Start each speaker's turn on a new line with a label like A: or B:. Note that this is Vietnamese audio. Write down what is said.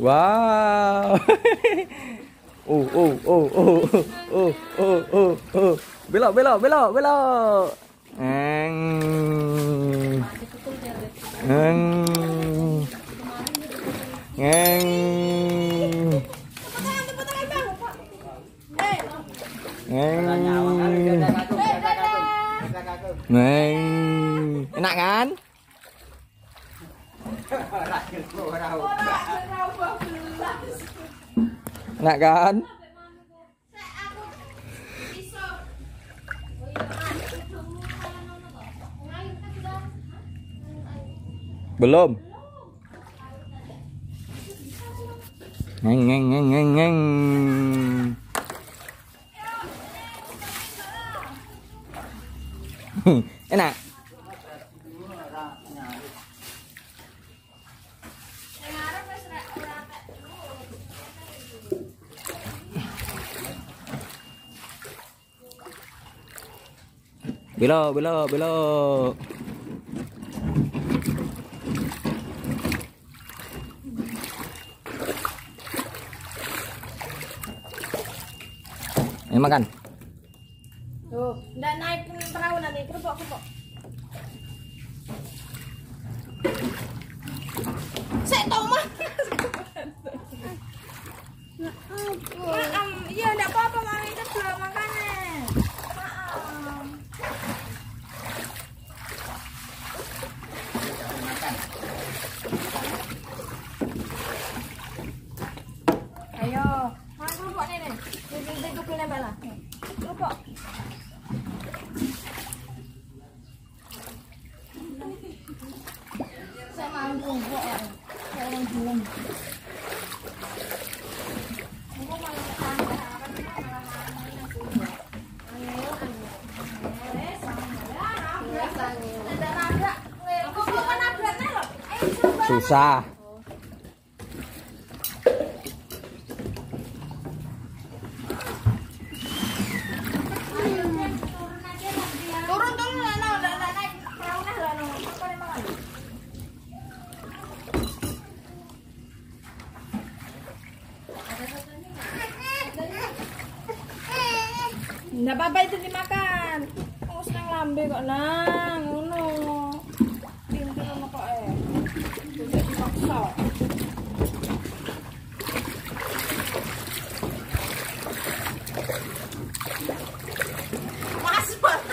A: Wow. oh, oh, oh, oh, oh, oh, oh, oh. Belok, belok, belok, belok. Ang. Ang. Ang. Ang. Neng. Enak kan? Nak kan? Belum. Ngeng ngeng ngeng ngeng ngeng. Enak. Belok, belok, belok. Ini makan.
B: Tuh, nggak naik perahu nanti kerupuk kerupuk. Saya tahu 哥哥嗯嗯嗯 Ndak apa-apa itu dimakan. Oh, seneng lambe kok nang, ngono. Pintu ngono kok eh. Bisa dipaksa. masih Pak.